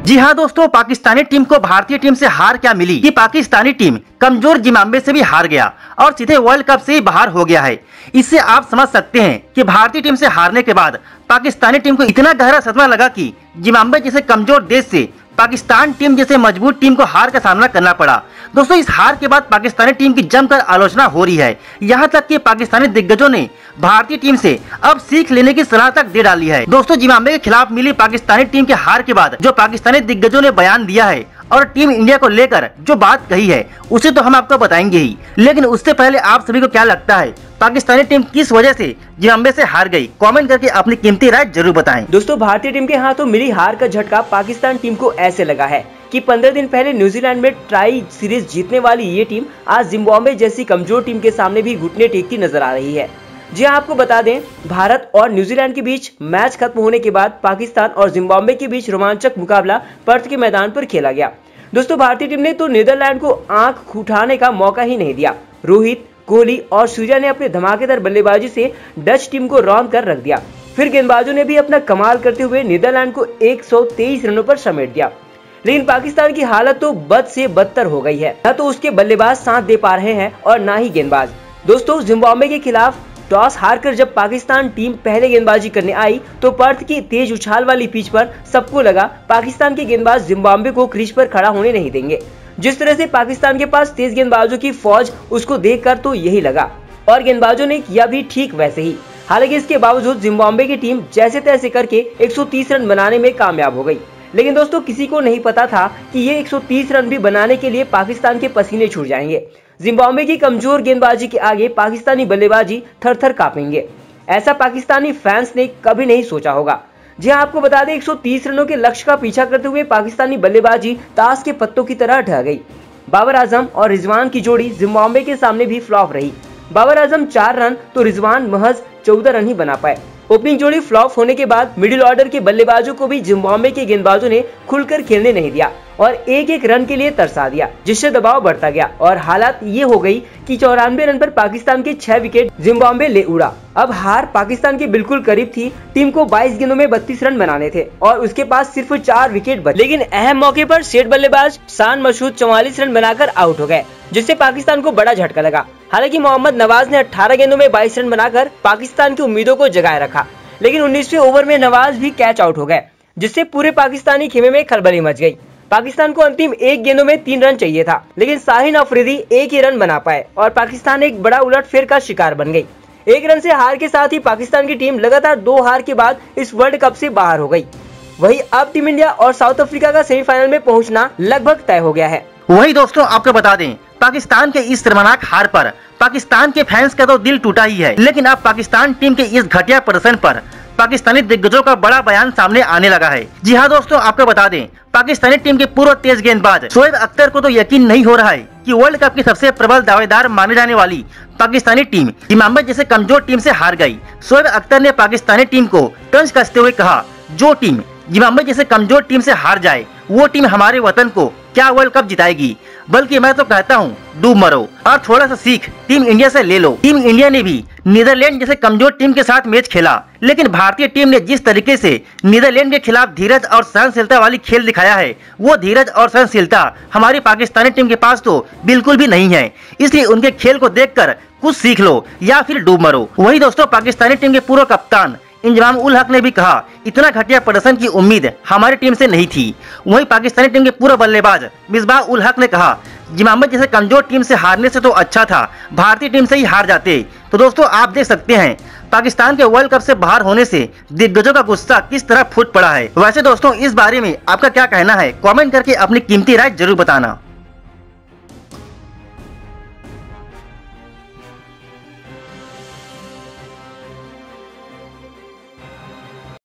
जी हाँ दोस्तों, पाकिस्तानी टीम को भारतीय टीम से हार क्या मिली? कि पाकिस्तानी टीम कमज़ोर जिम्बाब्वे से भी हार गया और सीधे वर्ल्ड कप से ही बाहर हो गया है। इससे आप समझ सकते हैं कि भारतीय टीम से हारने के बाद पाकिस्तानी टीम को इतना गहरा सदमा लगा कि जिम्बाब्वे जैसे कमज़ोर देश से पाकिस्तान टीम जैसे मज़बूत टीम को हार का सामना करना पड़ा। दोस्तों, इस हार के बाद पाकिस्तानी टीम की जमकर आलोचना हो रही है। यहाँ तक कि पाकिस्तानी दिग्गजों ने भारतीय टीम से अब सीख लेने की सलाह तक दे डाली है। दोस्तों, जिम्बाब्वे के खिलाफ मिली पाकिस्तानी टीम के हार के बाद जो पाकिस्तानी दिग्गजों ने बयान दिया है और टीम इंडिया को लेकर जो बात कही है, उसे तो हम आपको बताएँगे ही। लेकिन उससे पहले आप सभी को क्या लगता है, पाकिस्तानी टीम किस वजह से जिम्बाब्वे से हार गई? कमेंट करके अपनी कीमती राय ज़रूर बताएँ। दोस्तों, भारतीय टीम के हाथों तो मिली हार का झटका पाकिस्तान टीम को ऐसे लगा है कि 15 दिन पहले न्यूजीलैंड में ट्राई सीरीज़ जीतने वाली ये टीम आज जिम्बाब्वे जैसी कमज़ोर टीम के सामने भी घुटने टेकती नज़र आ रही है। जी हाँ आपको बता दें, भारत और न्यूजीलैंड के बीच मैच खत्म होने के बाद पाकिस्तान और जिम्बाब्वे के बीच रोमांचक मुकाबला पर्थ के मैदान पर खेला गया। दोस्तों, भारतीय टीम ने तो नीदरलैंड को आँख उठाने का मौका ही नहीं दिया। रोहित, कोहली और सूर्या ने अपने धमाकेदार बल्लेबाजी से डच टीम को रौंद कर रख दिया। फिर गेंदबाजों ने भी अपना कमाल करते हुए नीदरलैंड को 123 रनों पर समेट दिया। लेकिन पाकिस्तान की हालत तो बद से बदतर हो गई है। न तो उसके बल्लेबाज साथ दे पा रहे हैं और न ही गेंदबाज। दोस्तों, जिम्बाब्वे के खिलाफ टॉस हारकर जब पाकिस्तान टीम पहले गेंदबाजी करने आई तो पर्थ की तेज उछाल वाली पिच पर सबको लगा पाकिस्तान के गेंदबाज जिम्बाब्वे को क्रीज पर खड़ा होने नहीं देंगे। जिस तरह से पाकिस्तान के पास तेज गेंदबाजों की फौज, उसको देखकर तो यही लगा। और गेंदबाजों ने किया भी ठीक वैसे ही। हालाँकि इसके बावजूद जिम्बाब्वे की टीम जैसे तैसे करके 130 रन बनाने में कामयाब हो गई। लेकिन दोस्तों, किसी को नहीं पता था कि ये 130 रन भी बनाने के लिए पाकिस्तान के पसीने छूट जाएँगे। जिम्बाब्वे की कमज़ोर गेंदबाजी के आगे पाकिस्तानी बल्लेबाजी थर थर कापेंगे। ऐसा पाकिस्तानी फैंस ने कभी नहीं सोचा होगा। जी हाँ आपको बता दें 130 रनों के लक्ष्य का पीछा करते हुए पाकिस्तानी बल्लेबाजी ताश के पत्तों की तरह ढह गई। बाबर आज़म और रिजवान की जोड़ी जिम्बाब्वे के सामने भी फ्लॉप रही। बाबर आज़म चार रन तो रिजवान महज चौदह रन ही बना पाए। ओपनिंग जोड़ी फ्लॉप होने के बाद मिडिल ऑर्डर के बल्लेबाजों को भी जिम्बाब्वे के गेंदबाजों ने खुलकर खेलने नहीं दिया और एक एक रन के लिए तरसा दिया, जिससे दबाव बढ़ता गया। और हालात ये हो गई कि चौरानवे रन पर पाकिस्तान के छह विकेट जिम्बाब्वे ले उड़ा। अब हार पाकिस्तान के बिल्कुल करीब थी, टीम को 22 गेंदों में 32 रन बनाने थे और उसके पास सिर्फ़ चार विकेट बचे। लेकिन अहम मौके पर सेठ बल्लेबाज शान मशहूद चौवालीस रन बनाकर आउट हो गए, जिससे पाकिस्तान को बड़ा झटका लगा। हालाँकि मोहम्मद नवाज़ ने 18 गेंदों में 22 रन बनाकर पाकिस्तान की उम्मीदों को जगाए रखा, लेकिन 19वें ओवर में नवाज़ भी कैच आउट हो गए, जिससे पूरे पाकिस्तानी खेमे में खलबली मच गई। पाकिस्तान को अंतिम एक गेंदों में तीन रन चाहिए था, लेकिन साहिन अफरीदी एक ही रन बना पाए और पाकिस्तान एक बड़ा उलट का शिकार बन गई। एक रन से हार के साथ ही पाकिस्तान की टीम लगातार दो हार के बाद इस वर्ल्ड कप से बाहर हो गई। वही अब टीम इंडिया और साउथ अफ्रीका का सेमीफाइनल में पहुँचना लगभग तय हो गया है। वही दोस्तों आपको बता दें, पाकिस्तान के इस शर्मनाक हार पर, पाकिस्तान के फैंस का तो दिल टूटा ही है। लेकिन अब पाकिस्तान टीम के इस घटिया प्रदर्शन पर, पाकिस्तानी दिग्गजों का बड़ा बयान सामने आने लगा है। जी हाँ दोस्तों, आपको बता दें, पाकिस्तानी टीम के पूर्व तेज गेंदबाज शोएब अख्तर को तो यकीन नहीं हो रहा है कि वर्ल्ड कप की सबसे प्रबल दावेदार माने जाने वाली पाकिस्तानी टीम, जिम्बाब्वे जैसे कमज़ोर टीम से हार गई। शोएब अख्तर ने पाकिस्तानी टीम को टंच कसते हुए कहा, जो टीम जिम्बाब्वे जैसे कमज़ोर टीम से हार जाए, वो टीम हमारे वतन को क्या वर्ल्ड कप जिताएगी? बल्कि मैं तो कहता हूँ, डूब मरो। और थोड़ा सा सीख, टीम इंडिया से ले लो। टीम इंडिया ने भी नीदरलैंड जैसे कमज़ोर टीम के साथ मैच खेला। लेकिन भारतीय टीम ने जिस तरीके से नीदरलैंड के खिलाफ धीरज और सहनशीलता वाली खेल दिखाया है, वो धीरज और सहनशीलता हमारी पाकिस्तानी टीम के पास तो बिल्कुल भी नहीं है। इसलिए उनके खेल को देखकर कुछ सीख लो या फिर डूब मरो। वही दोस्तों, पाकिस्तानी टीम के पूर्व कप्तान इंजमाम उल हक ने भी कहा, इतना घटिया प्रदर्शन की उम्मीद हमारी टीम से नहीं थी। वहीं पाकिस्तानी टीम के पूर्व बल्लेबाज मिसबाह उल हक ने कहा जिम्बाब्वे जैसे कमज़ोर टीम से हारने से तो अच्छा था, भारतीय टीम से ही हार जाते। तो दोस्तों, आप देख सकते हैं, पाकिस्तान के वर्ल्ड कप से बाहर होने से दिग्गजों का गुस्सा किस तरह फूट पड़ा है। वैसे दोस्तों, इस बारे में आपका क्या कहना है? कमेंट करके अपनी कीमती राय ज़रूर बताना।